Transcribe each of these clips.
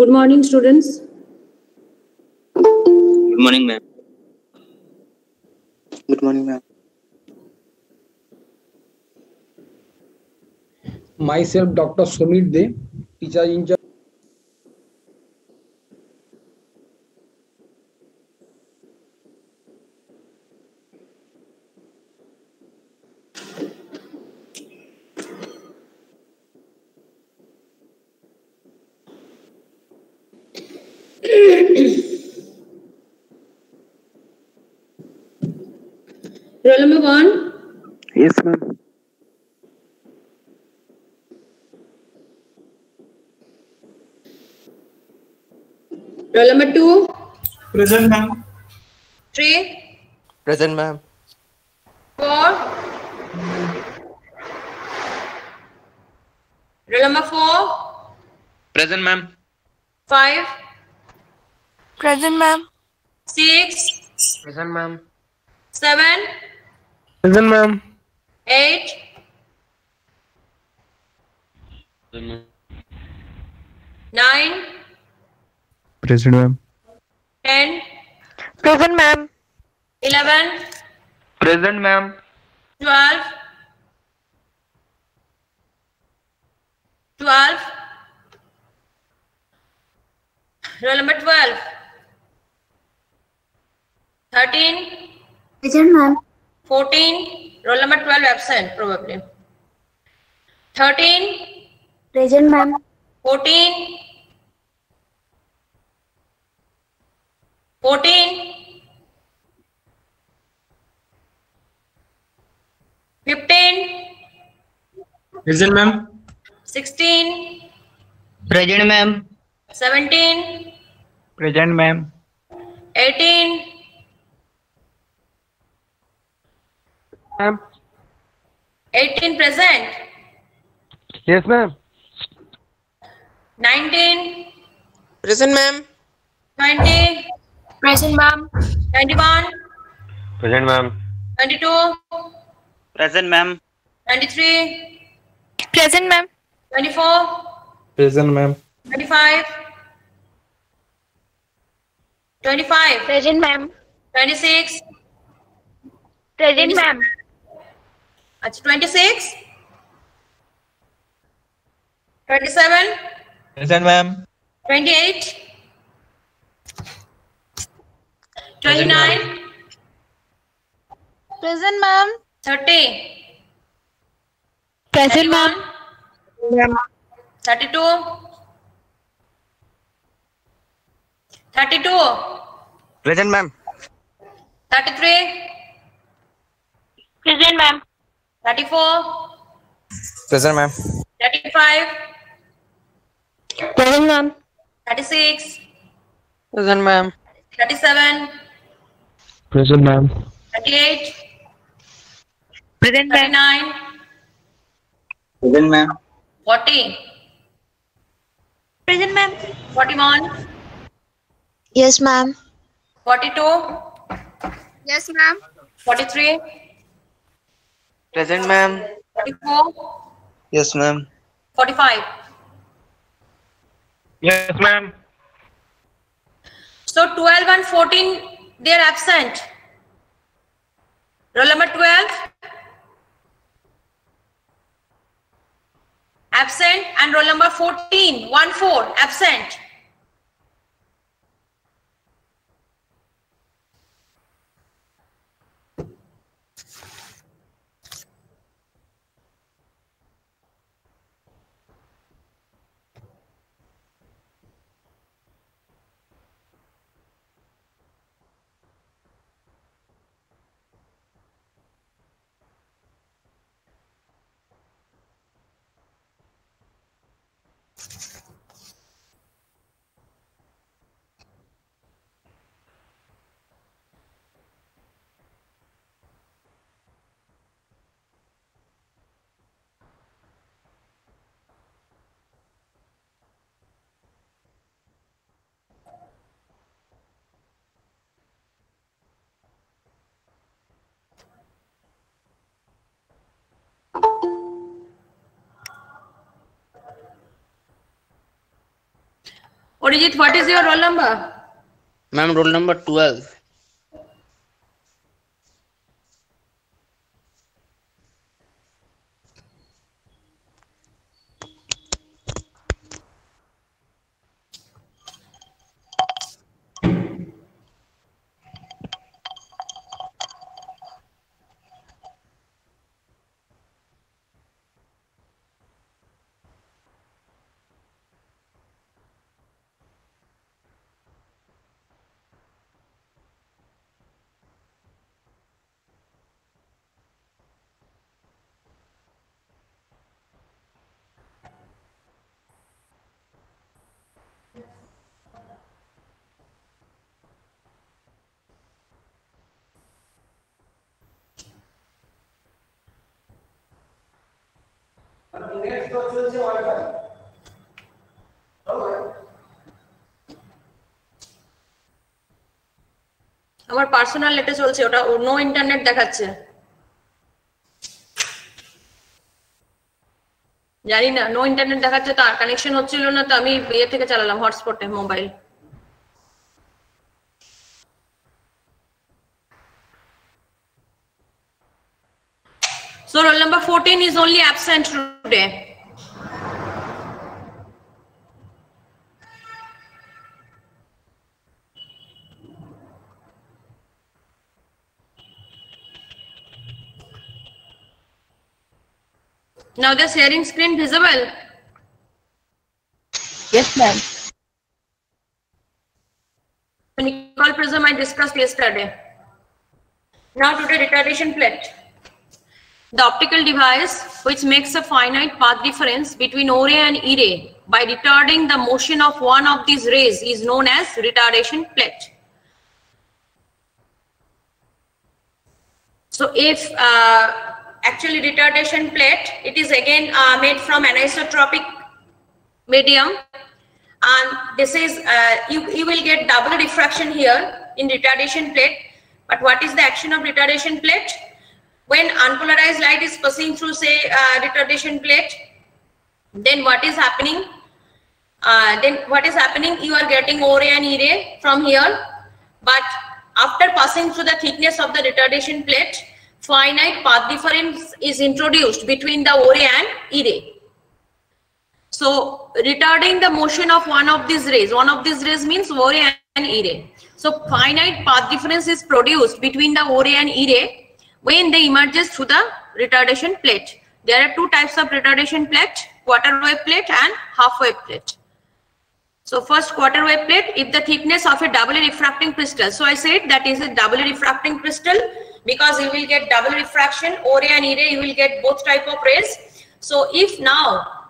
Good morning students good morning ma'am good morning ma'am myself doctor Sumit the teacher injure Roll number one. Yes, ma'am. Roll number two. Present, ma'am. Three. Present, ma'am. Four. Roll number four. Present, ma'am. Five. Present, ma'am. Six. Present, ma'am. Seven. Present, ma'am. Eight. Nine. Present, ma'am. Ten. Present, ma'am. Eleven. Present, ma'am. Twelve. Twelve. Roll number twelve. Thirteen. Present, ma'am. 14 roll number 12 absent probably 13 present ma'am 14 14 15 present ma'am 16 present ma'am 17 present ma'am 18 ma'am 18 present. Yes, ma'am. 19. Present, ma'am. 20. Present, ma'am. 21. Present, ma'am. 22. Present, ma'am. 23. Present, ma'am. 24. Present, ma'am. 25. 25. Present, ma'am. 26. Present, ma'am. अच्छा twenty six twenty seven present ma'am twenty eight twenty nine present ma'am thirty present ma'am thirty two thirty two present ma'am thirty three present ma'am 34. Present, ma'am. 35. Present, ma'am. 36. Present, ma'am. 37. Present, ma'am. 38. Present, 39. Present, ma'am. 40. Present, ma'am. 41. Yes, ma'am. 42. Yes, ma'am. 43. Present, ma'am. Forty-four. Yes, ma'am. Forty-five. Yes, ma'am. So 12 and 14, they are absent. Roll number 12. Absent and roll number 14, 1 4, absent. Orijit, what is your roll number? Ma'am, roll number 12. আমার personal নেটে চলছে, ওটা no internet দেখাচ্ছে। জানি না, no internet দেখাচ্ছে তো connection হচ্ছিল না, তো আমি ইয়ে থেকে চালালাম হটস্পটে mobile So, roll number 14 is only absent today. Now the sharing screen visible. Yes, ma'am. The Nicol prism I discussed yesterday. Now today retardation plate. The optical device which makes a finite path difference between O ray and E ray by retarding the motion of one of these rays is known as retardation plate. So if uh, actually retardation plate, it is again uh, made from anisotropic medium. And this is uh, you, you will get double diffraction here in retardation plate. But what is the action of retardation plate? When unpolarized light is passing through say uh, retardation plate then what is happening? Uh, then what is happening? You are getting o ray and e ray from here. But after passing through the thickness of the retardation plate finite path difference is introduced between the o ray and e ray so retarding the motion of one of these rays, one of these rays means O ray and E ray. So finite path difference is produced between the O ray and E ray when they emerges through the retardation plate. There are two types of retardation plate, quarter wave plate and half wave plate. So first quarter wave plate, if the thickness of a doubly refracting crystal. So I said that is a doubly refracting crystal because you will get double refraction, O ray and E you will get both type of rays. So if now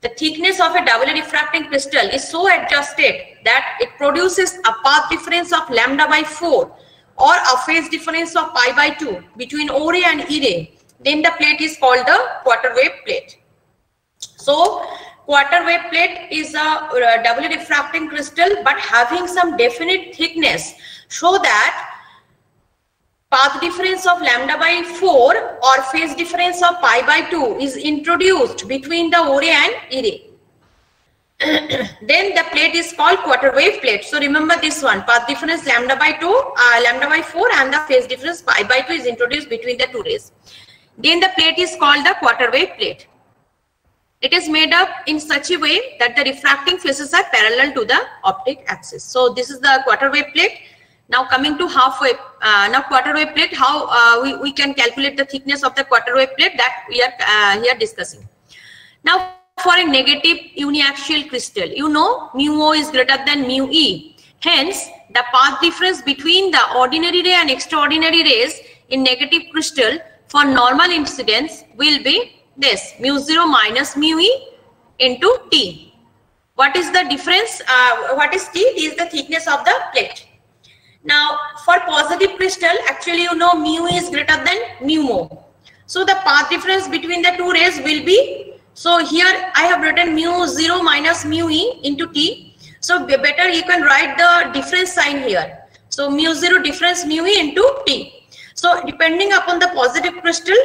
the thickness of a doubly refracting crystal is so adjusted that it produces a path difference of lambda by 4 or a phase difference of pi by 2 between O ray and E then the plate is called the quarter wave plate. So quarter wave plate is a uh, doubly refracting crystal but having some definite thickness so that path difference of lambda by 4 or phase difference of pi by 2 is introduced between the O ray and E ray. then the plate is called quarter wave plate. So remember this one, path difference lambda by 2, uh, lambda by 4 and the phase difference pi by 2 is introduced between the two rays. Then the plate is called the quarter wave plate. It is made up in such a way that the refracting faces are parallel to the optic axis. So this is the quarter wave plate. Now coming to half wave, uh, now quarter wave plate, how uh, we, we can calculate the thickness of the quarter wave plate that we are uh, here discussing. Now for a negative uniaxial crystal, you know mu O is greater than mu E. Hence, the path difference between the ordinary ray and extraordinary rays in negative crystal for normal incidence will be this mu 0 minus mu E into T. What is the difference? Uh, what is T? Is the thickness of the plate. Now, for positive crystal, actually, you know, mu is greater than mu mo. So, the path difference between the two rays will be, so here I have written mu 0 minus mu e into t. So, better you can write the difference sign here. So, mu 0 difference mu e into t. So, depending upon the positive crystal,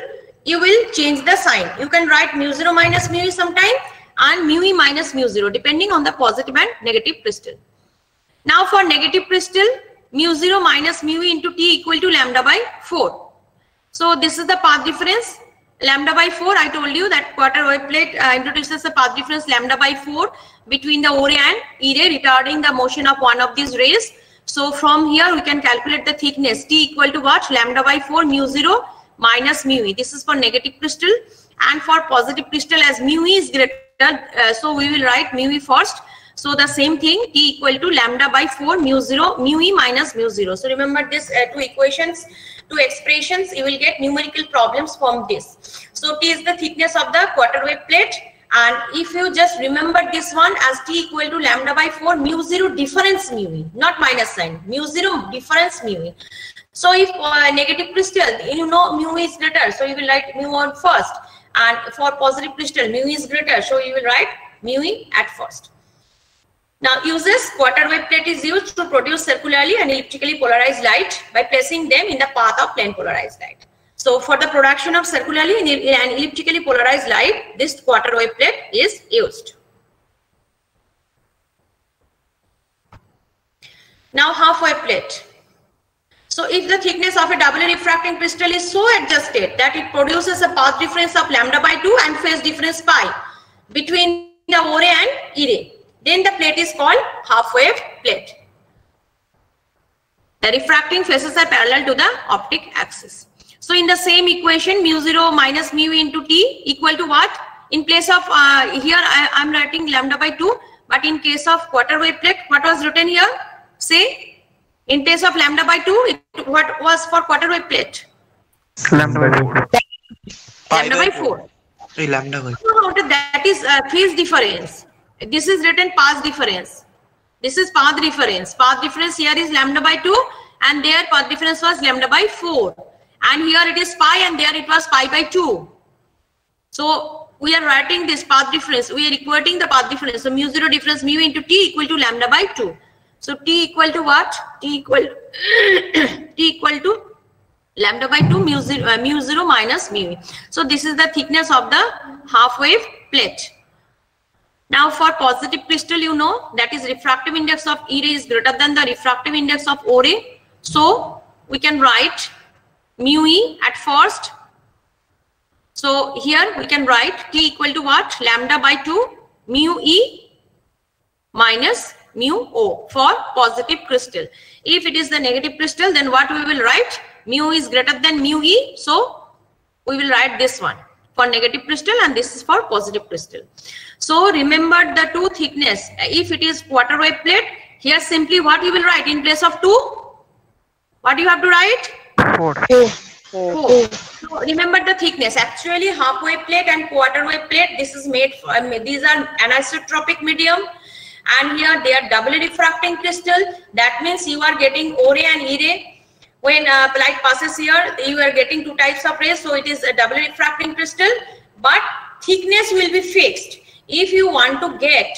you will change the sign. You can write mu 0 minus mu e sometime and mu e minus mu 0 depending on the positive and negative crystal. Now for negative crystal, mu 0 minus mu e into t equal to lambda by 4. So this is the path difference. Lambda by 4, I told you that quarter wave plate uh, introduces the path difference lambda by 4 between the O ray and E ray retarding the motion of one of these rays. So from here we can calculate the thickness T equal to what? Lambda by 4 mu 0 minus mu e. This is for negative crystal and for positive crystal as mu e is greater. Uh, so we will write mu e first. So the same thing T equal to lambda by 4 mu 0 mu e minus mu 0. So remember this uh, two equations two expressions you will get numerical problems from this. So t is the thickness of the quarter wave plate. And if you just remember this one as t equal to lambda by 4 mu 0 difference mu e not minus sign mu 0 difference mu e. So if uh, negative crystal you know mu is greater so you will write mu on first. And for positive crystal mu is greater so you will write mu e at first now uses quarter wave plate is used to produce circularly and elliptically polarized light by placing them in the path of plane polarized light. So for the production of circularly and elliptically polarized light, this quarter wave plate is used. Now half wave plate. So if the thickness of a double refracting crystal is so adjusted that it produces a path difference of lambda by 2 and phase difference pi between the O ray and E ray, then the plate is called half wave plate. The refracting faces are parallel to the optic axis. So in the same equation, mu 0 minus mu into t equal to what? In place of, uh, here I am writing lambda by 2, but in case of quarter wave plate, what was written here? Say, in place of lambda by 2, it, what was for quarter wave plate? Lambda by 4. Lambda by 4. Lambda by So that is uh, phase difference. This is written path difference. This is path difference. Path difference here is lambda by 2 and there path difference was lambda by 4. And here it is pi and there it was pi by 2. So we are writing this path difference. We are equating the path difference. So mu 0 difference mu into t equal to lambda by 2. So t equal to what? t equal t equal to lambda by 2 mu 0, uh, mu 0 minus mu. So this is the thickness of the half wave plate. Now for positive crystal, you know that is refractive index of E ray is greater than the refractive index of O ray. So we can write mu E at first. So here we can write T equal to what? Lambda by 2 mu E minus mu O for positive crystal. If it is the negative crystal, then what we will write? Mu is greater than mu E. So we will write this one for negative crystal and this is for positive crystal. So remember the two thickness. If it is quarter wave plate, here simply what you will write in place of 2? What you have to write? 4. 4. So remember the thickness. Actually half wave plate and quarter wave plate, this is made, for, I mean, these are anisotropic medium and here they are doubly refracting crystal. That means you are getting O ray and E ray. When uh, light passes here, you are getting two types of rays. So it is a doubly refracting crystal, but thickness will be fixed. If you want to get,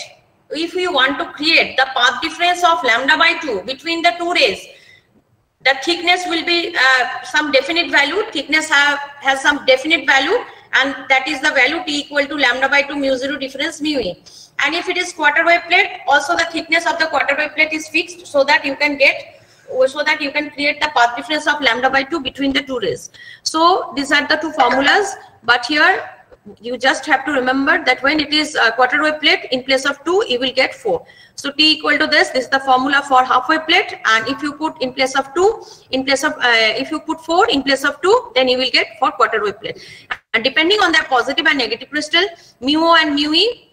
if you want to create the path difference of lambda by 2 between the two rays, the thickness will be uh, some definite value. Thickness have, has some definite value and that is the value T equal to lambda by 2 mu 0 difference mu e. And if it is quarter wave plate, also the thickness of the quarter wave plate is fixed so that you can get so that you can create the path difference of lambda by 2 between the two rays. So these are the two formulas, but here you just have to remember that when it is a quarter wave plate, in place of 2, you will get 4. So T equal to this, this is the formula for half wave plate. And if you put in place of 2, in place of, uh, if you put 4 in place of 2, then you will get for quarter wave plate. And depending on the positive and negative crystal, mu O and mu E,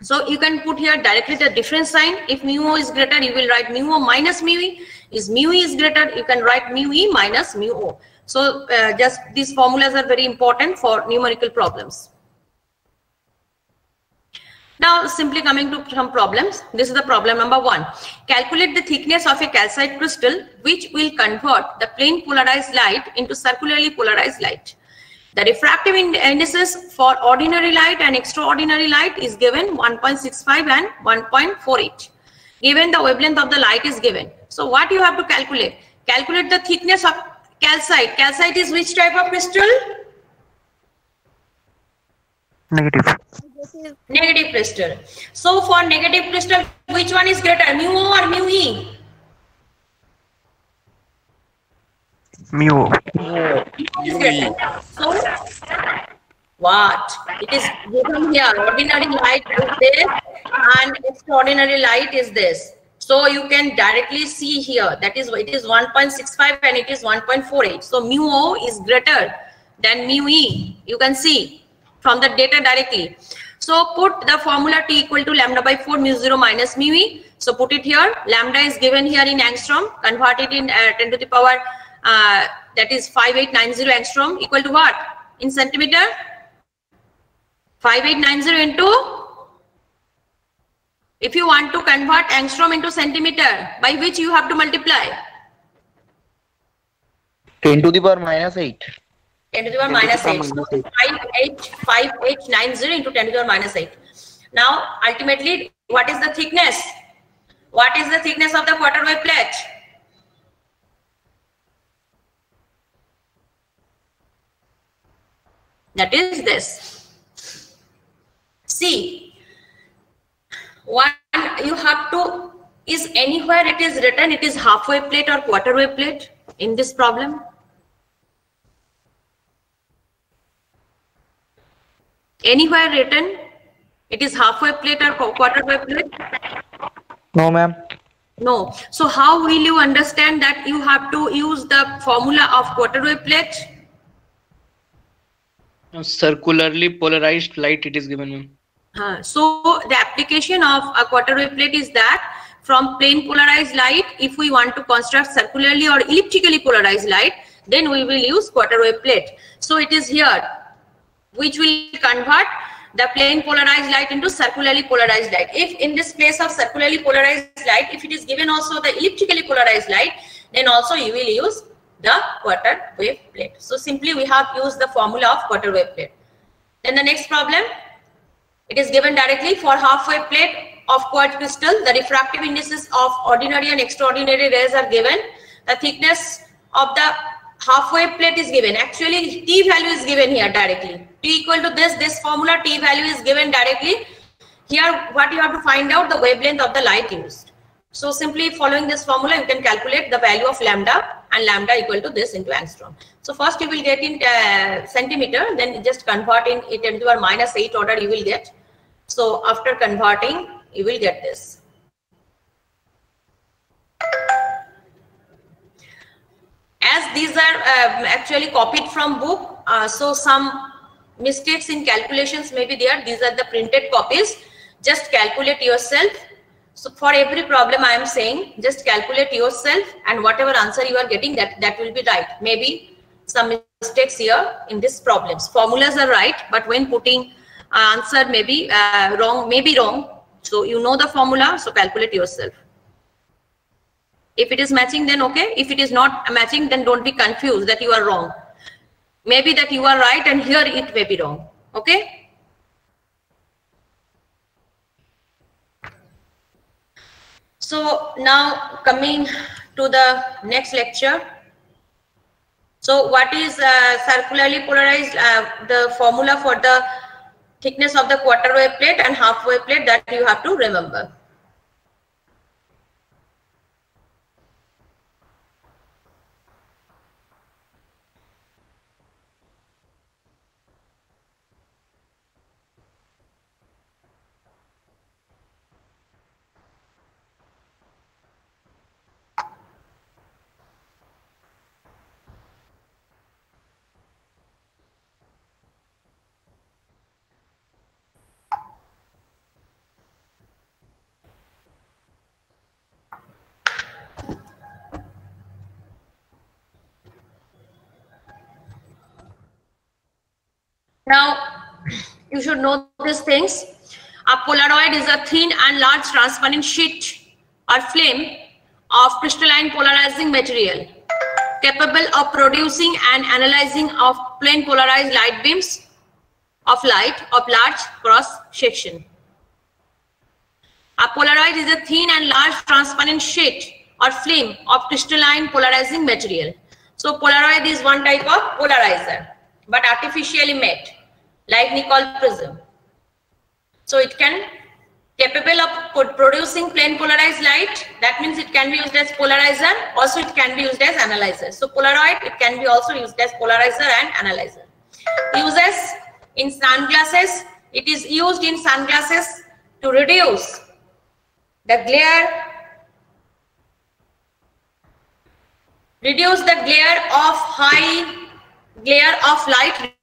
so you can put here directly the difference sign. If mu O is greater, you will write mu O minus mu E. Is mu E is greater, you can write mu E minus mu O. So uh, just these formulas are very important for numerical problems. Now simply coming to some problems. This is the problem number one. Calculate the thickness of a calcite crystal which will convert the plane polarized light into circularly polarized light. The refractive indices for ordinary light and extraordinary light is given 1.65 and 1.48. Given the wavelength of the light is given. So what you have to calculate? Calculate the thickness of calcite. Calcite is which type of crystal? Negative. Negative crystal. So for negative crystal, which one is greater, mu O or mu E? Mu. is greater. So what? It is given here. Ordinary light is this and extraordinary light is this. So you can directly see here that is it is 1.65 and it is 1.48. So mu O is greater than mu E. You can see from the data directly. So put the formula T equal to lambda by 4 mu 0 minus mu E. So put it here. Lambda is given here in angstrom. Convert it in uh, 10 to the power uh, that is 5890 angstrom equal to what? In centimeter? 5890 into if you want to convert angstrom into centimeter, by which you have to multiply? 10 to the power minus 8. 10 to the power minus 8. So 58, 5890 into 10 to the power minus 8. Now, ultimately, what is the thickness? What is the thickness of the quarter wave plate? That is this. See, one you have to is anywhere it is written it is half wave plate or quarter wave plate in this problem anywhere written it is half wave plate or quarter wave plate No, ma'am. no so how will you understand that you have to use the formula of quarter wave plate Circularly polarized light it is given, ma'am. Uh, so the application of a quarter wave plate is that from plane polarized light, if we want to construct circularly or elliptically polarized light, then we will use quarter wave plate. So it is here, which will convert the plane polarized light into circularly polarized light. If in this place of circularly polarized light, if it is given also the elliptically polarized light, then also you will use the quarter wave plate. So simply we have used the formula of quarter wave plate. Then the next problem, it is given directly for half wave plate of quartz crystal. The refractive indices of ordinary and extraordinary rays are given. The thickness of the half wave plate is given. Actually, T value is given here directly. T equal to this, this formula T value is given directly. Here, what you have to find out the wavelength of the light used. So simply following this formula, you can calculate the value of lambda and lambda equal to this into angstrom. So first you will get in uh, centimeter, then just convert in it into a minus 8 order you will get. So after converting, you will get this. As these are um, actually copied from book, uh, so some mistakes in calculations may be there. These are the printed copies. Just calculate yourself. So for every problem I am saying, just calculate yourself and whatever answer you are getting, that, that will be right. Maybe some mistakes here in these problems. Formulas are right, but when putting answer may be uh, wrong, may be wrong. So you know the formula, so calculate yourself. If it is matching, then okay. If it is not matching, then don't be confused that you are wrong. Maybe that you are right and here it may be wrong. Okay. So now coming to the next lecture. So what is uh, circularly polarized, uh, the formula for the thickness of the quarter wave plate and half wave plate that you have to remember. Now, you should know these things. A Polaroid is a thin and large transparent sheet or film of crystalline polarizing material capable of producing and analyzing of plane polarized light beams of light of large cross section. A Polaroid is a thin and large transparent sheet or film of crystalline polarizing material. So Polaroid is one type of polarizer, but artificially made, like Nicol prism. So it can capable of producing plane polarized light. That means it can be used as polarizer. Also, it can be used as analyzer. So Polaroid, it can be also used as polarizer and analyzer. Uses in sunglasses. It is used in sunglasses to reduce the glare reduce the glare of high glare of light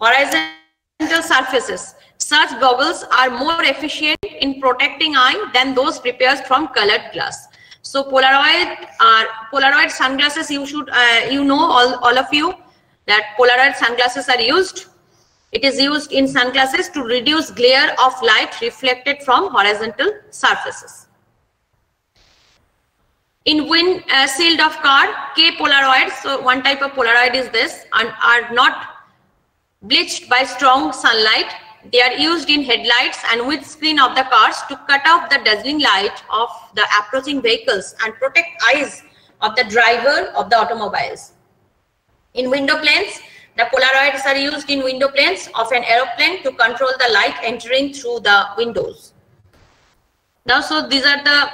horizontal surfaces. Such goggles are more efficient in protecting eye than those prepared from colored glass. So Polaroid are Polaroid sunglasses. You should uh, you know all all of you that Polaroid sunglasses are used. It is used in sunglasses to reduce glare of light reflected from horizontal surfaces. In wind uh, shield of car, K Polaroids, So one type of Polaroid is this and are not bleached by strong sunlight. They are used in headlights and windscreen of the cars to cut off the dazzling light of the approaching vehicles and protect eyes of the driver of the automobiles. In window planes, the Polaroids are used in window planes of an aeroplane to control the light entering through the windows. Now, so these are the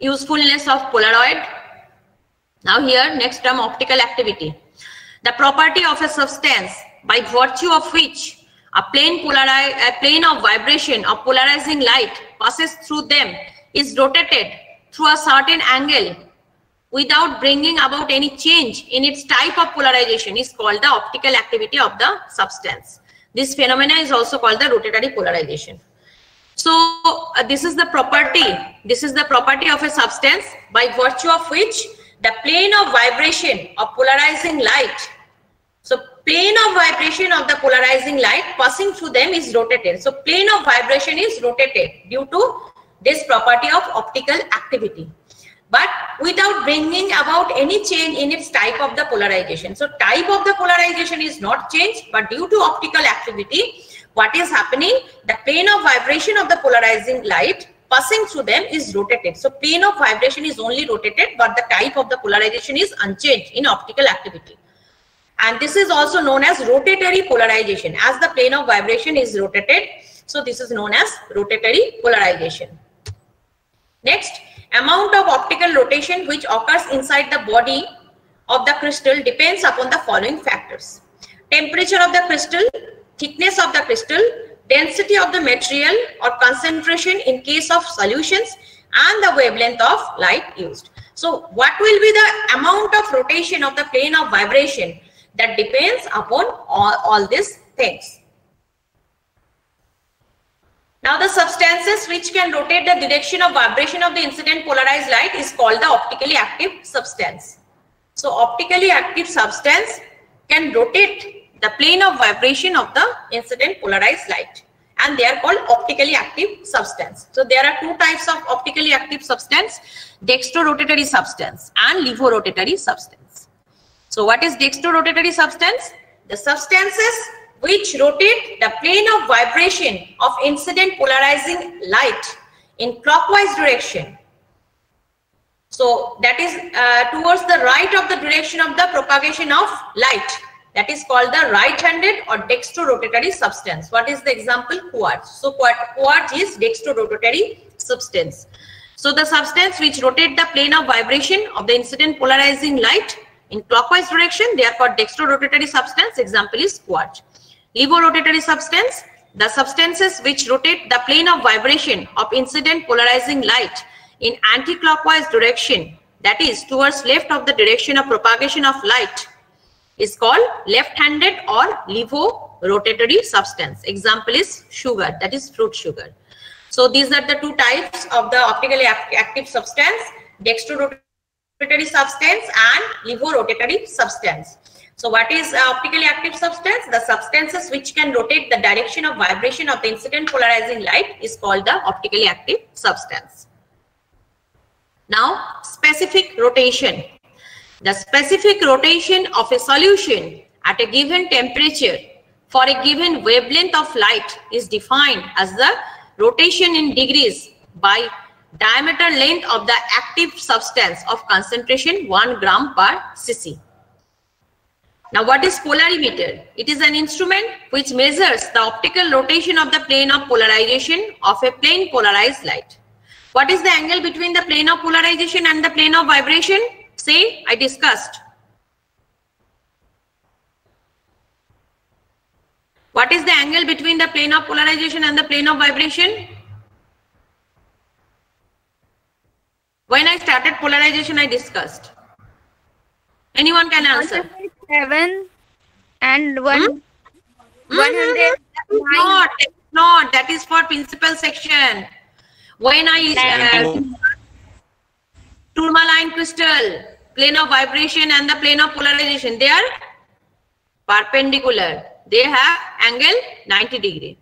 usefulness of Polaroid. Now here, next term, optical activity. The property of a substance by virtue of which a plane, polari a plane of vibration of polarizing light passes through them is rotated through a certain angle without bringing about any change in its type of polarization is called the optical activity of the substance. This phenomena is also called the rotatory polarization. So uh, this is the property, this is the property of a substance by virtue of which the plane of vibration of polarizing light plane of vibration of the polarizing light passing through them is rotated. So plane of vibration is rotated due to this property of optical activity. But without bringing about any change in its type of the polarization. So type of the polarization is not changed, but due to optical activity, what is happening? The plane of vibration of the polarizing light passing through them is rotated. So plane of vibration is only rotated, but the type of the polarization is unchanged in optical activity. And this is also known as rotatory polarization. As the plane of vibration is rotated, so this is known as rotatory polarization. Next, amount of optical rotation which occurs inside the body of the crystal depends upon the following factors. Temperature of the crystal, thickness of the crystal, density of the material or concentration in case of solutions, and the wavelength of light used. So what will be the amount of rotation of the plane of vibration that depends upon all, all these things. Now the substances which can rotate the direction of vibration of the incident polarized light is called the optically active substance. So optically active substance can rotate the plane of vibration of the incident polarized light and they are called optically active substance. So there are two types of optically active substance, dextrorotatory substance and levorotatory substance. So what is dextrorotatory substance? The substances which rotate the plane of vibration of incident polarizing light in clockwise direction. So that is uh, towards the right of the direction of the propagation of light. That is called the right-handed or dextrorotatory substance. What is the example? Quartz. So quartz is dextrorotatory substance. So the substance which rotate the plane of vibration of the incident polarizing light in clockwise direction, they are called dextrorotatory substance. Example is quartz. Levorotatory substance, the substances which rotate the plane of vibration of incident polarizing light in anti-clockwise direction, that is towards left of the direction of propagation of light, is called left-handed or levorotatory substance. Example is sugar, that is fruit sugar. So these are the two types of the optically active substance, dextrorotatory substance and levorotatory substance. So what is uh, optically active substance? The substances which can rotate the direction of vibration of the incident polarizing light is called the optically active substance. Now, specific rotation. The specific rotation of a solution at a given temperature for a given wavelength of light is defined as the rotation in degrees by decimeter length of the active substance of concentration 1 gram per cc. Now, what is polarimeter? It is an instrument which measures the optical rotation of the plane of polarization of a plane polarized light. What is the angle between the plane of polarization and the plane of vibration? Say, I discussed. What is the angle between the plane of polarization and the plane of vibration? When I started polarization, I discussed. Anyone can answer. Seven and one. One hundred. It's not, not. That is for principal section. When I uh, tourmaline crystal, plane of vibration and the plane of polarization, they are perpendicular. They have angle 90 degree.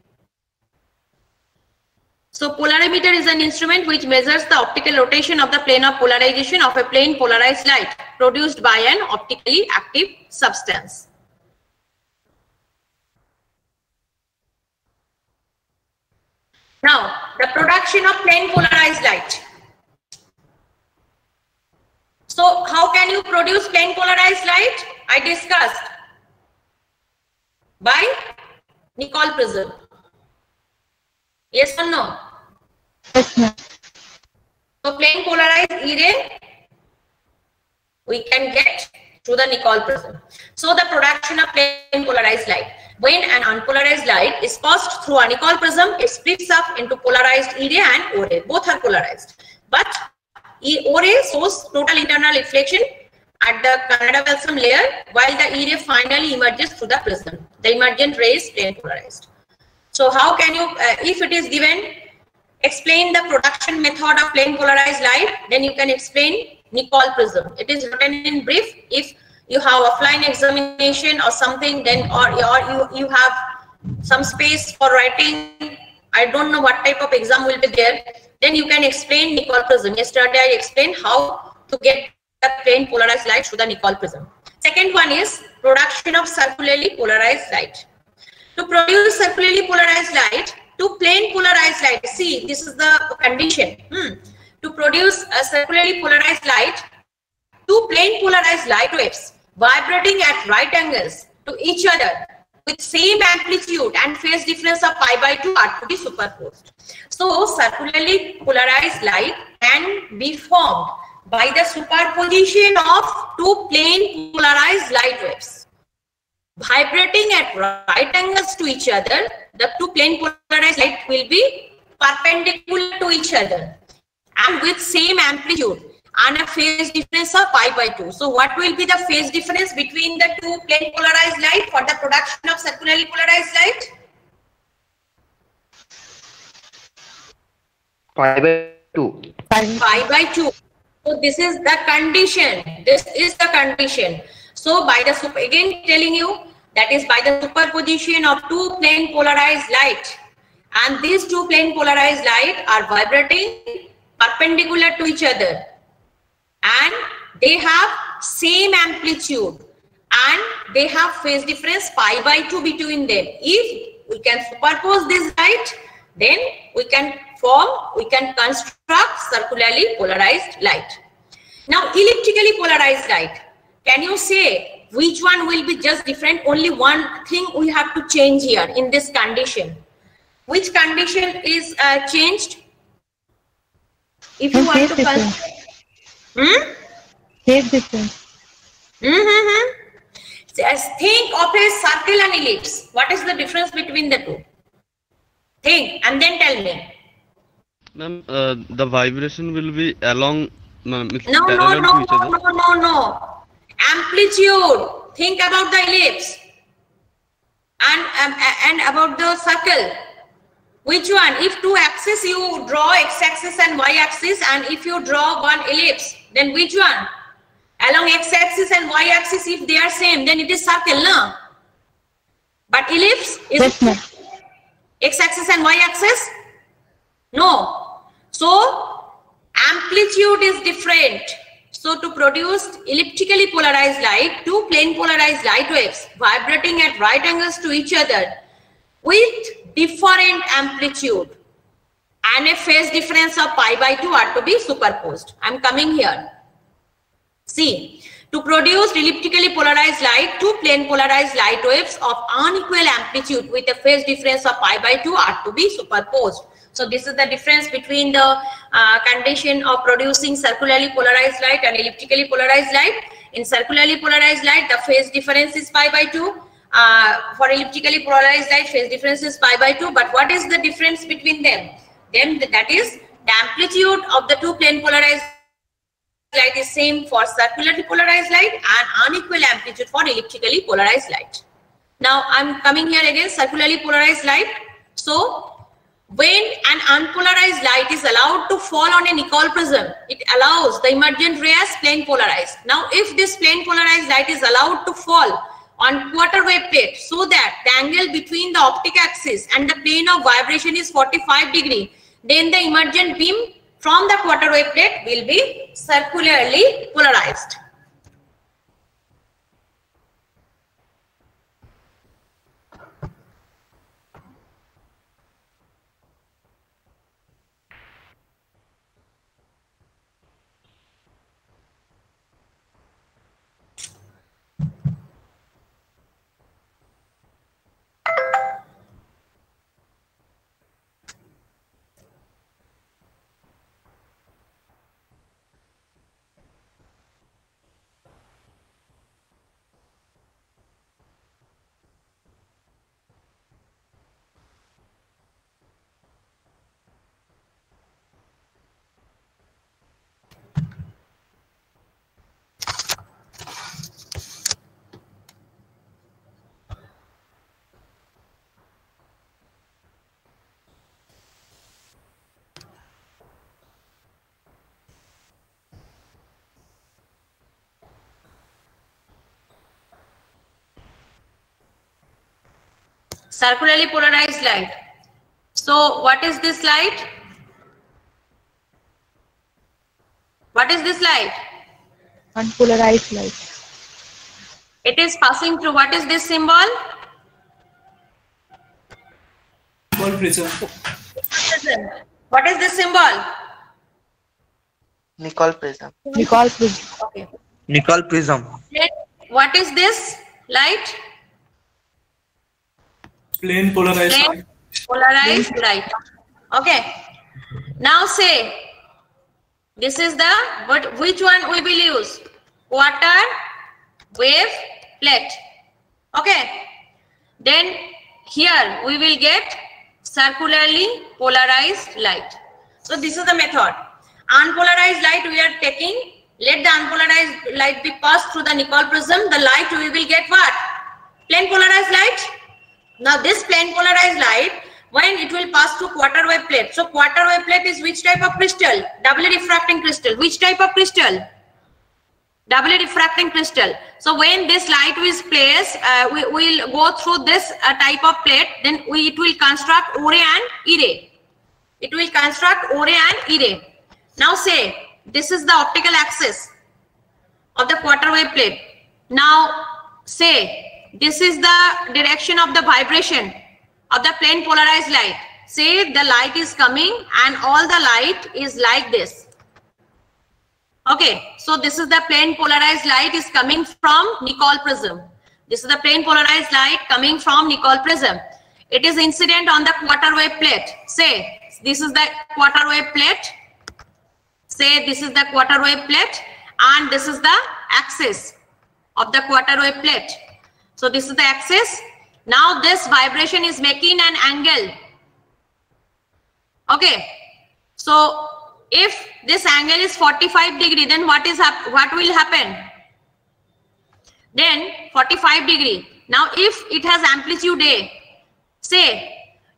So polarimeter is an instrument which measures the optical rotation of the plane of polarization of a plane polarized light produced by an optically active substance. Now, the production of plane polarized light. So, how can you produce plane polarized light? I discussed by Nicol prism. Yes or no? Yes, ma'am. So, plane polarized E-ray we can get through the Nicol prism. So, the production of plane polarized light. When an unpolarized light is passed through a Nicol prism, it splits up into polarized E ray and O ray. Both are polarized. But E O ray shows total internal reflection at the Canada balsam layer, while the E ray finally emerges through the prism. The emergent ray is plane polarized. So how can you, uh, if it is given, explain the production method of plane polarized light, then you can explain Nicol prism. It is written in brief. If you have offline examination or something then or, or you, you have some space for writing i don't know what type of exam will be there then you can explain nicol prism yesterday i explained how to get the plane polarized light through the nicol prism second one is production of circularly polarized light to produce circularly polarized light to plane polarized light see this is the condition hmm. to produce a circularly polarized light two plane polarized light waves vibrating at right angles to each other with same amplitude and phase difference of pi by 2 are to be superposed. So circularly polarized light can be formed by the superposition of two plane polarized light waves. Vibrating at right angles to each other, the two plane polarized light will be perpendicular to each other and with same amplitude and a phase difference of pi by 2. So what will be the phase difference between the two plane polarized light for the production of circularly polarized light? Pi by 2. Pi by 2. So this is the condition. This is the condition. So by the, again telling you, that is by the superposition of two plane polarized light. And these two plane polarized light are vibrating perpendicular to each other and they have same amplitude and they have phase difference pi by 2 between them. If we can superpose this light, then we can form, we can construct circularly polarized light. Now, elliptically polarized light, can you say which one will be just different? Only one thing we have to change here in this condition. Which condition is uh, changed? If you want to construct Hmm? Phase difference. Mm-hmm. Just think of a circle and ellipse. What is the difference between the two? Think and then tell me. Ma'am, uh, the vibration will be along no, No, no, no, no, no, no, no. Amplitude. Think about the ellipse and um, and about the circle. Which one? If two axes you draw x-axis and y-axis, and if you draw one ellipse, then which one? Along x-axis and y-axis, if they are same, then it is circle, no? But ellipse is Yes, ma'am. x-axis and y-axis? No. So amplitude is different. So to produce elliptically polarized light, two plane polarized light waves vibrating at right angles to each other with different amplitude and a phase difference of pi by 2 are to be superposed. I'm coming here. See, to produce elliptically polarized light, two plane polarized light waves of unequal amplitude with a phase difference of pi by 2 are to be superposed. So this is the difference between the uh, condition of producing circularly polarized light and elliptically polarized light. In circularly polarized light, the phase difference is pi by 2. Uh, for elliptically polarized light, phase difference is pi by 2. But what is the difference between them? Then that is the amplitude of the two plane polarized light is same for circularly polarized light and unequal amplitude for elliptically polarized light. Now I'm coming here again, circularly polarized light. So when an unpolarized light is allowed to fall on a Nicol prism, it allows the emergent ray as plane polarized. Now if this plane polarized light is allowed to fall on quarter wave plate so that the angle between the optic axis and the plane of vibration is 45 degree, then the emergent beam from the quarter wave plate will be circularly polarized. Circularly polarized light. So what is this light? What is this light? Unpolarized light. It is passing through. What is this symbol? Ball prism. Prism. What is this symbol? Nicol prism. Nicol prism. Okay. Nicol prism. Then what is this light? Plane polarized Plane light. polarized light. Okay. Now say this is the but which one we will use? Quarter wave plate. Okay. Then here we will get circularly polarized light. So this is the method. Unpolarized light we are taking. Let the unpolarized light be passed through the Nicol prism. The light we will get what? Plane polarized light. Now this plane polarized light, when it will pass through quarter wave plate. So quarter wave plate is which type of crystal? Doubly refracting crystal. Which type of crystal? Doubly refracting crystal. So when this light is placed, uh, we will go through this uh, type of plate. Then we it will construct O ray and ire. It will construct O ray and ire. Now say this is the optical axis of the quarter wave plate. Now say this is the direction of the vibration of the plane polarized light. Say the light is coming and all the light is like this. Okay, so this is the plane polarized light is coming from Nicol prism. This is the plane polarized light coming from Nicol prism. It is incident on the quarter wave plate. Say this is the quarter wave plate. Say this is the quarter wave plate and this is the axis of the quarter wave plate. So this is the axis. Now this vibration is making an angle. Okay. So if this angle is 45 degree, then what is what will happen? Then 45 degree. Now if it has amplitude A, say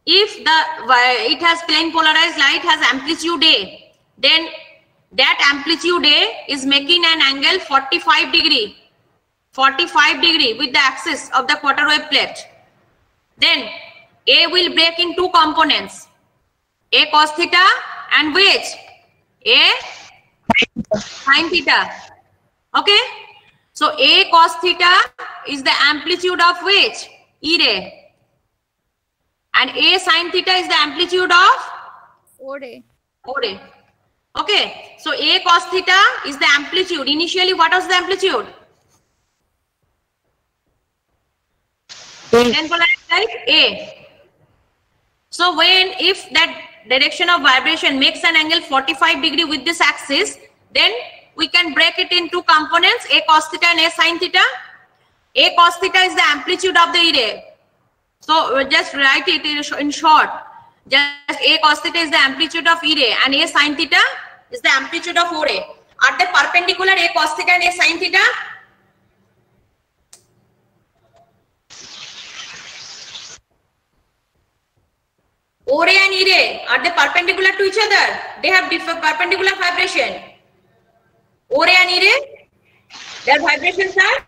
if the it has plane polarized light has amplitude A, then that amplitude A is making an angle 45 degree 45 degree with the axis of the quarter wave plate. Then A will break in two components. A cos theta and which? A sin theta. Okay. So A cos theta is the amplitude of which? E ray. And A sin theta is the amplitude of O ray. Ore. Okay, so A cos theta is the amplitude. Initially, what was the amplitude? Then polarized light A. So when if that direction of vibration makes an angle 45 degree with this axis, then we can break it into components A cos theta and A sin theta. A cos theta is the amplitude of the ray. So uh, just write it in in short. Just A cos theta is the amplitude of E ray and A sin theta is the amplitude of O ray. Are they perpendicular A cos theta and A sin theta? O ray and E are they perpendicular to each other? They have different perpendicular vibration. O ray and E ray, their vibrations are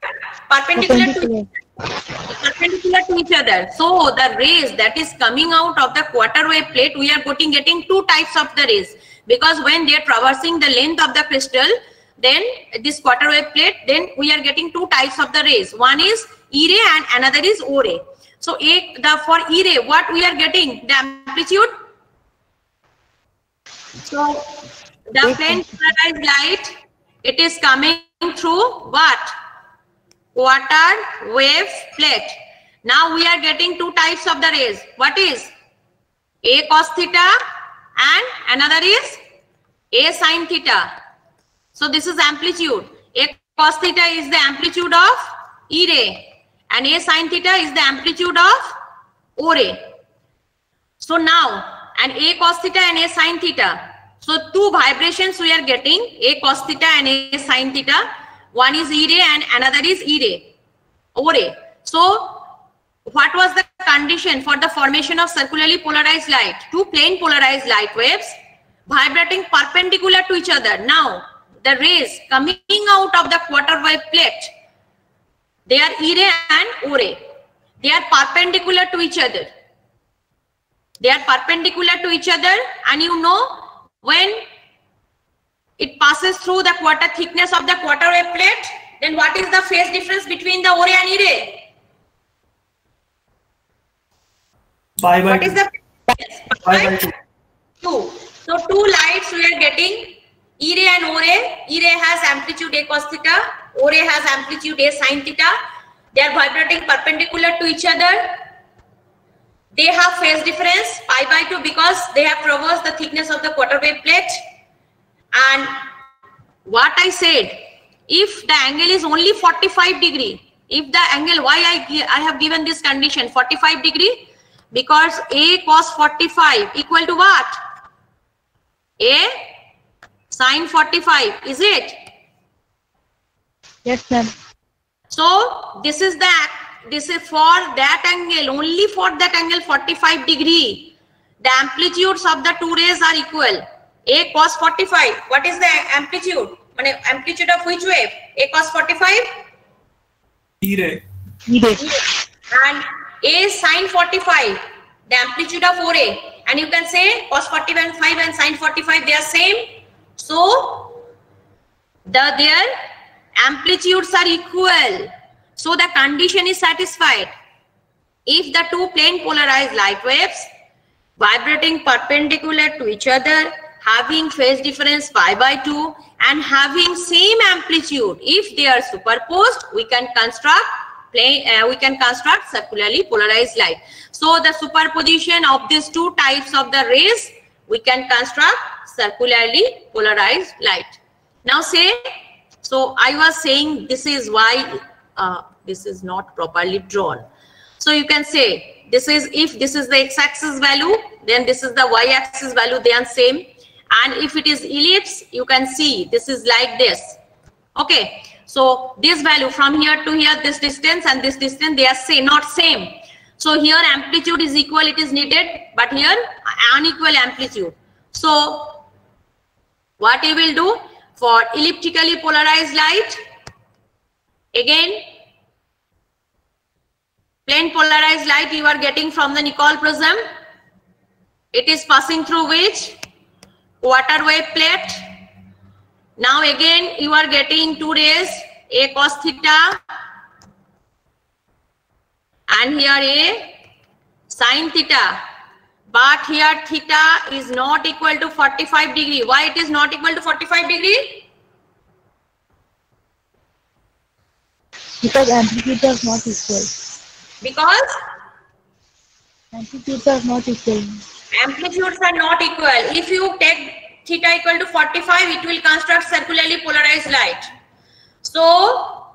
perpendicular to perpendicular to each other. So the rays that is coming out of the quarter wave plate, we are getting getting two types of the rays because when they are traversing the length of the crystal, then this quarter wave plate, then we are getting two types of the rays. One is E ray and another is O ray. So A, the for E ray, what we are getting the amplitude. So the plane polarized light, it is coming through what? quarter wave plate. Now we are getting two types of the rays. What is A cos theta and another is A sin theta. So this is amplitude. A cos theta is the amplitude of E ray and A sin theta is the amplitude of O ray. So now and A cos theta and A sin theta. So two vibrations we are getting A cos theta and A sin theta. One is E ray and another is E ray, O ray. So what was the condition for the formation of circularly polarized light? Two plane polarized light waves vibrating perpendicular to each other. Now the rays coming out of the quarter wave plate, they are E ray and O ray. They are perpendicular to each other. They are perpendicular to each other and you know when it passes through the quarter thickness of the quarter wave plate, then what is the phase difference between the O ray and E ray? Pi by What is the yes, pi by right? two. two? So two lights we are getting E ray and O ray. E ray has amplitude A cos theta. O ray has amplitude A sine theta. They are vibrating perpendicular to each other. They have phase difference pi by 2 because they have traversed the thickness of the quarter wave plate. And what I said, if the angle is only 45 degree, if the angle, why I, I have given this condition 45 degree? Because A cos 45 equal to what? A sine 45, is it? Yes, ma'am. So this is that. This is for that angle, only for that angle 45 degree. The amplitudes of the two rays are equal. A cos 45. What is the amplitude? মানে amplitude of which wave? A cos 45 E ray. Ere. and A sine 45. The amplitude of 4A. And you can say cos 45 and sine 45, they are same. So the their amplitudes are equal. So the condition is satisfied. If the two plane polarized light waves vibrating perpendicular to each other, having phase difference pi by 2 and having same amplitude, if they are superposed, we can construct plane, uh, we can construct circularly polarized light. So the superposition of these two types of the rays, we can construct circularly polarized light. Now say, so I was saying this is why uh, this is not properly drawn. So you can say this is if this is the x-axis value, then this is the y-axis value, they are same. And if it is ellipse, you can see this is like this. Okay, so this value from here to here, this distance and this distance, they are same, not same. So here amplitude is equal, it is needed, but here unequal amplitude. So what you will do for elliptically polarized light, again, plane polarized light you are getting from the Nicol prism. It is passing through which? Quarter wave plate. Now again you are getting two rays, A cos theta and here A sin theta. But here theta is not equal to 45 degree. Why it is not equal to 45 degree? Because amplitudes are not equal. Because Amplitudes are not equal. amplitudes are not equal. If you take theta equal to 45, it will construct circularly polarized light. So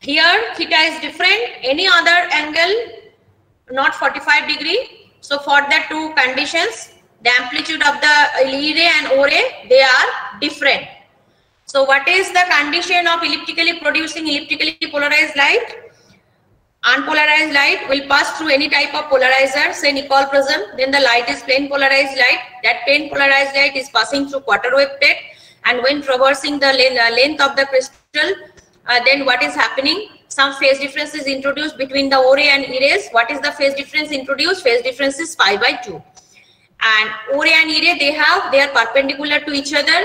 here theta is different. Any other angle, not 45 degree. So for the two conditions, the amplitude of the E ray and O ray, they are different. So what is the condition of elliptically producing elliptically polarized light? Unpolarized light will pass through any type of polarizer, say Nicol prism, then the light is plane polarized light. That plane polarized light is passing through quarter wave plate and when traversing the length, uh, of the crystal, uh, then what is happening? Some phase difference is introduced between the O ray and E rays. What is the phase difference introduced? Phase difference is pi by 2. And O ray and E ray, they have, they are perpendicular to each other.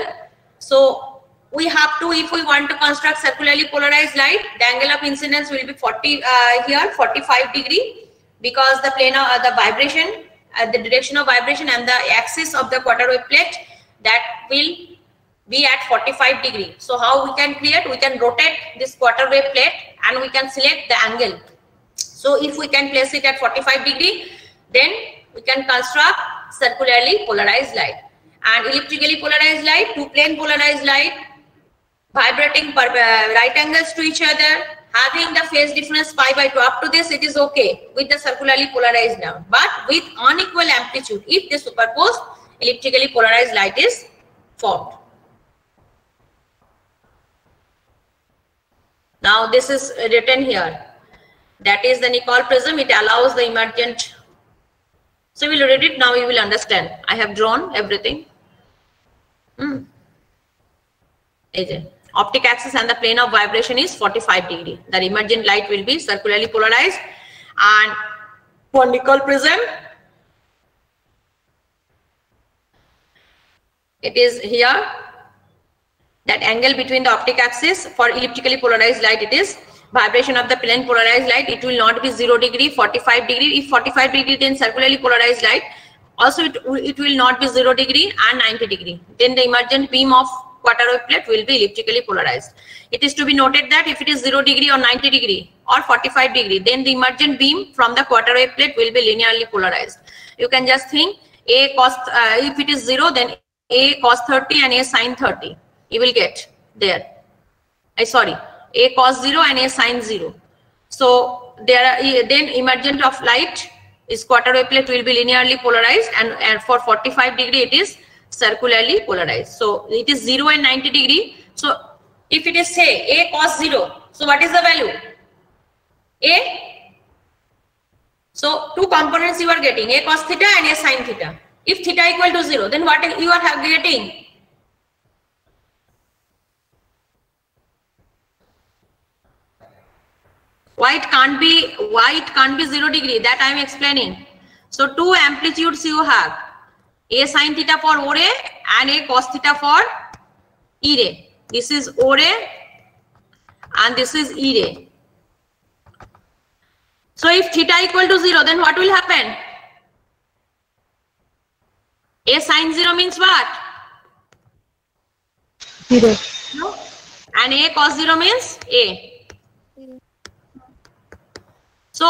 So we have to, if we want to construct circularly polarized light, the angle of incidence will be 40 uh, here, 45 degree, because the plane of uh, the vibration, uh, the direction of vibration and the axis of the quarter wave plate, that will be at 45 degree. So how we can create? We can rotate this quarter wave plate and we can select the angle. So if we can place it at 45 degree, then we can construct circularly polarized light. And elliptically polarized light, two plane polarized light, vibrating per, uh, right angles to each other, having the phase difference pi by 2. Up to this, it is okay with the circularly polarized now. But with unequal amplitude, if they superpose, elliptically polarized light is formed. Now this is written here. That is the Nicol prism. It allows the emergent. So we'll read it now. You will understand. I have drawn everything. Hmm. Optic axis and the plane of vibration is 45 degree. The emergent light will be circularly polarized. And for Nicol prism, it is here that angle between the optic axis for elliptically polarized light it is. Vibration of the plane polarized light it will not be 0 degree 45 degree. If 45 degree then circularly polarized light. Also it, it will not be 0 degree and 90 degree. Then the emergent beam of quarter wave plate will be elliptically polarized. It is to be noted that if it is 0 degree or 90 degree or 45 degree then the emergent beam from the quarter wave plate will be linearly polarized. You can just think a cos uh, if it is 0 then a cos 30 and a sin 30 you will get there. I sorry, a cos 0 and a sin 0. So there are eh, then emergent of light is quarter wave plate will be linearly polarized and, and for 45 degree it is circularly polarized. So it is 0 and 90 degree. So if it is say a cos 0, so what is the value? A. So two components you are getting a cos theta and a sin theta. If theta equal to 0, then what you are getting? Why it can't be why it can't be zero degree? That i am explaining. So two amplitudes you have. A sine theta for o ray and a cos theta for e ray. This is o ray and this is e ray. So if theta equal to zero then what will happen? A sine zero means what? Zero. no. And a cos zero means a so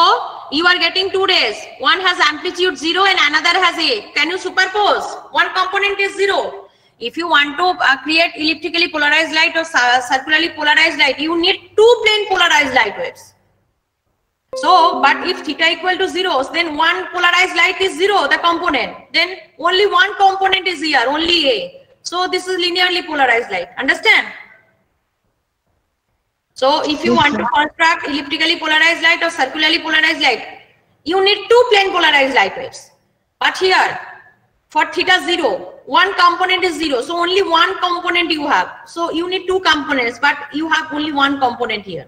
you are getting two rays. One has amplitude zero and another has A. Can you superpose? One component is zero. If you want to uh, create elliptically polarized light or circularly polarized light, you need two plane polarized light waves. So, but if theta equal to zero, then one polarized light is zero, the component. Then only one component is here, only A. So this is linearly polarized light. Understand? So if you want to construct elliptically polarized light or circularly polarized light, you need two plane polarized light waves. But here, for theta 0, one component is 0. So only one component you have. So you need two components, but you have only one component here.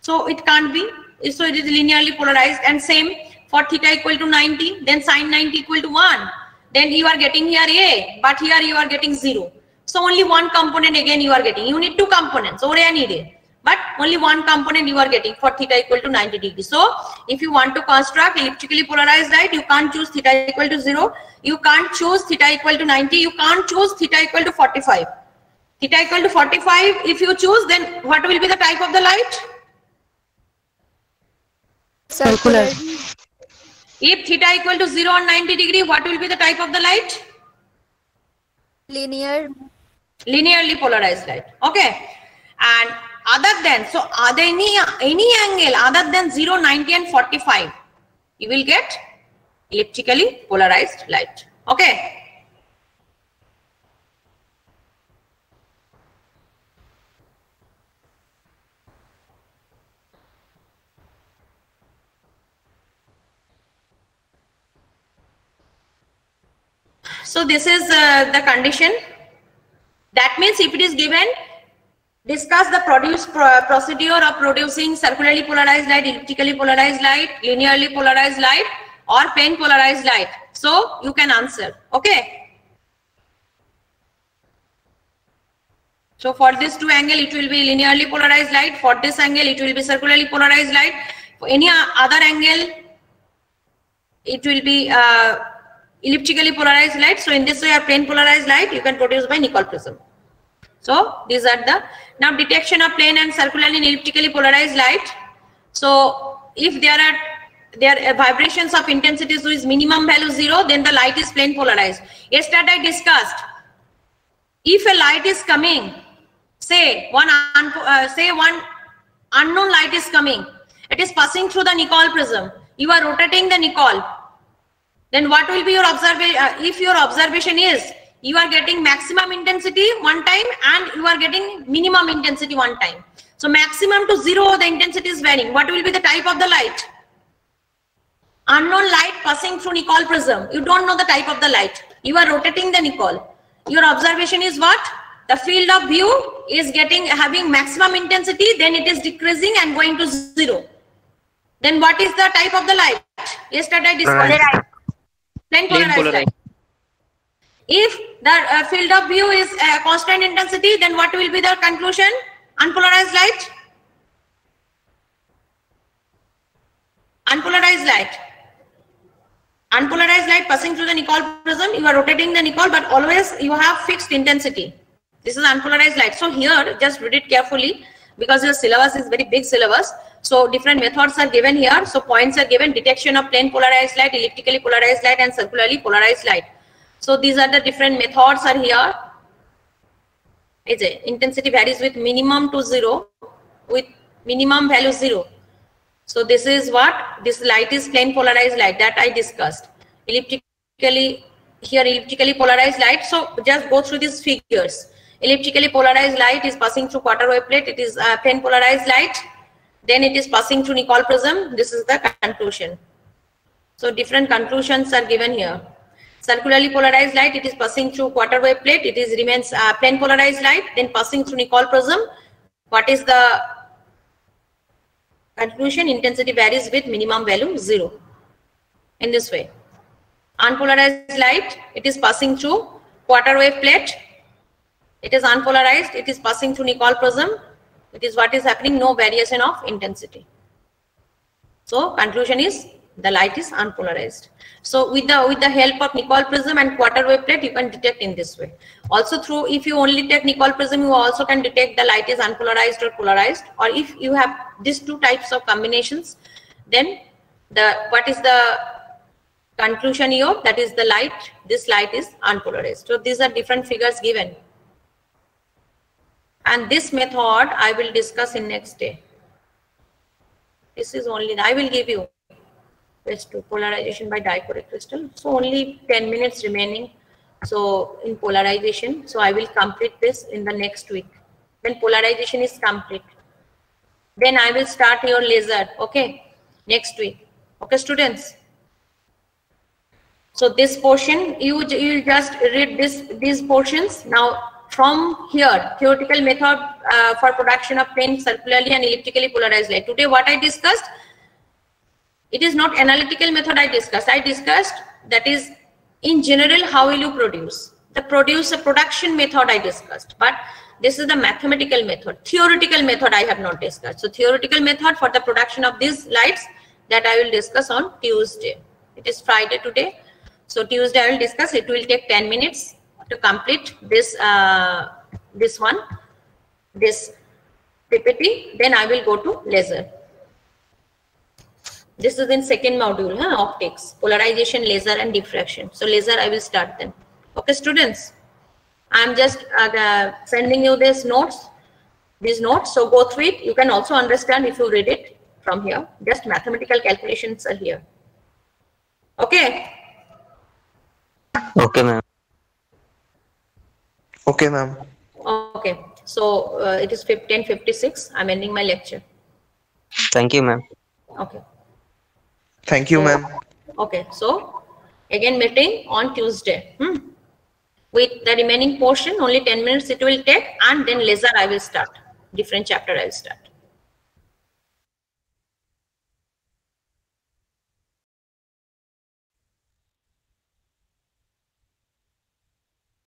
So it can't be. So it is linearly polarized. And same for theta equal to 90, then sine 90 equal to 1. Then you are getting here A, but here you are getting 0. So only one component again you are getting. You need two components, O ray and ray. But only one component you are getting for theta equal to 90 degree. So if you want to construct elliptically polarized light, you can't choose theta equal to 0. You can't choose theta equal to 90. You can't choose theta equal to 45. Theta equal to 45, if you choose, then what will be the type of the light? Circular. If theta equal to 0 and 90 degree, what will be the type of the light? Linear. Linearly polarized light. Okay. And other than, so are there any, any angle other than 0, 90 and 45, you will get elliptically polarized light. Okay. So this is uh, the condition. That means if it is given, discuss the produce pro procedure of producing circularly polarized light, elliptically polarized light, linearly polarized light, or plane polarized light. So you can answer. Okay. So for this two angle, it will be linearly polarized light. For this angle, it will be circularly polarized light. For any other angle, it will be uh, elliptically polarized light. So in this way, a plane polarized light you can produce by Nicol prism. So these are the now detection of plane and circularly and elliptically polarized light. So if there are there are vibrations of intensities with minimum value zero, then the light is plane polarized. Yesterday I discussed if a light is coming, say one uh, say one unknown light is coming, it is passing through the Nicol prism. You are rotating the Nicol. Then what will be your observation? Uh, if your observation is you are getting maximum intensity one time and you are getting minimum intensity one time. So maximum to zero, the intensity is varying. What will be the type of the light? Unknown light passing through Nicol prism. You don't know the type of the light. You are rotating the Nicol. Your observation is what? The field of view is getting having maximum intensity, then it is decreasing and going to zero. Then what is the type of the light? Yesterday I discussed. Polarized. Plane Plane polarized polarized. light. If the uh, field of view is uh, constant intensity, then what will be the conclusion? Unpolarized light? Unpolarized light. Unpolarized light passing through the Nicol prism, you are rotating the Nicol, but always you have fixed intensity. This is unpolarized light. So here, just read it carefully because your syllabus is very big syllabus. So different methods are given here. So points are given, detection of plane polarized light, elliptically polarized light and circularly polarized light. So these are the different methods are here. Is it? Intensity varies with minimum to zero, with minimum value zero. So this is what this light is plane polarized light that I discussed. Elliptically here elliptically polarized light. So just go through these figures. Elliptically polarized light is passing through quarter wave plate. It is uh, plane polarized light. Then it is passing through Nicol prism. This is the conclusion. So different conclusions are given here. Circularly polarized light, it is passing through quarter wave plate. It is remains uh, plane polarized light, then passing through Nicol prism. What is the conclusion? Intensity varies with minimum value zero. In this way, unpolarized light, it is passing through quarter wave plate. It is unpolarized. It is passing through Nicol prism. It is what is happening. No variation of intensity. So conclusion is the light is unpolarized. So with the with the help of Nicol prism and quarter wave plate, you can detect in this way. Also through if you only take Nicol prism, you also can detect the light is unpolarized or polarized. Or if you have these two types of combinations, then the what is the conclusion here? That is the light. This light is unpolarized. So these are different figures given. And this method I will discuss in next day. This is only I will give you two polarization by dichroic crystal. So only 10 minutes remaining. So in polarization, so I will complete this in the next week. When polarization is complete, then I will start your laser. Okay, next week. Okay, students. So this portion, you you just read this these portions now. From here, theoretical method uh, for production of plane circularly and elliptically polarized light. Today, what I discussed it is not analytical method I discussed. I discussed that is in general how will you produce. The produce a production method I discussed. But this is the mathematical method. Theoretical method I have not discussed. So theoretical method for the production of these lights that I will discuss on Tuesday. It is Friday today. So Tuesday I will discuss. It will take 10 minutes to complete this uh, this one, this PPT. Then I will go to laser. This is in second module, huh? optics, polarization, laser and diffraction. So laser I will start then. Okay, students. I'm just uh, sending you these notes, these notes. So go through it. You can also understand if you read it from here. Just mathematical calculations are here. Okay. Okay, ma'am. Okay, ma'am. Okay. So uh, it is 1056. I'm ending my lecture. Thank you, ma'am. Okay. Thank you, ma'am. Okay. So again meeting on Tuesday. Hmm. With the remaining portion, only 10 minutes it will take and then laser I will start. Different chapter I will start.